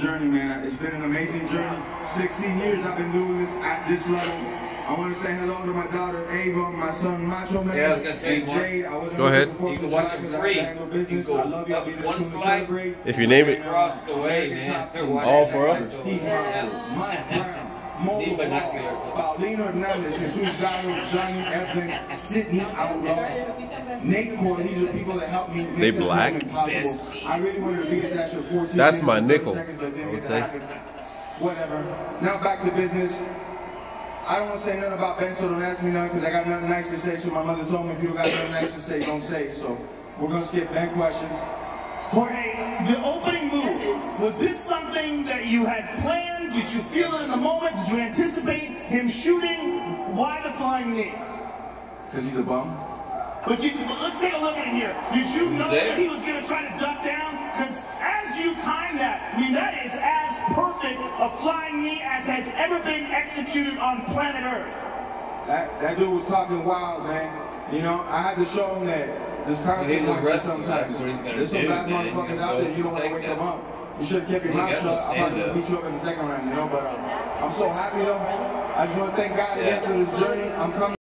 journey, man. It's been an amazing journey. 16 years I've been doing this at this level. I want to say hello to my daughter Ava, my son Macho Man, Yeah, I was gonna tell you and one. Jade. I wasn't Go ahead. You to can watch tonight it 'cause I free. had You go I love y'all. up Be there one soon to flight. celebrate. If you name it. Across the way, man. All for fight us? so Steve hard. Harvey, Mike Brown, Mo Need Wall. Paulino Hernandez, Jesus Gallo, Johnny Evelyn, Sidney Outlaw, Nate Core. These are people that helped me make They this black? possible. I really wanted to be his actual 14 That's my nickel, seconds, I would say. Whatever. Now back to business. I don't want to say nothing about Ben, so don't ask me nothing because I got nothing nice to say. So my mother told me if you don't got nothing nice to say, don't say it. So we're gonna skip Ben questions. Jorge, the opening move, was this something that you had planned? Did you feel it in the moment? Did you anticipate him shooting? Why the flying knee? Cause he's a bum. But you, but let's take a look at it here. Did you know there. that he was going to try to duck down? Because as you time that, I mean, that is as perfect a flying knee as has ever been executed on planet Earth. That that dude was talking wild, man. You know, I had to show him that there's consequences wrestler, sometimes. that's what he's gonna There's some bad motherfuckers out there. You don't want to wake them. them up. You should have kept your mouth shut. I'm about to beat you up in the second round, you know. But uh, I'm so happy though. I just want to thank God again Yeah. for this journey. I'm coming.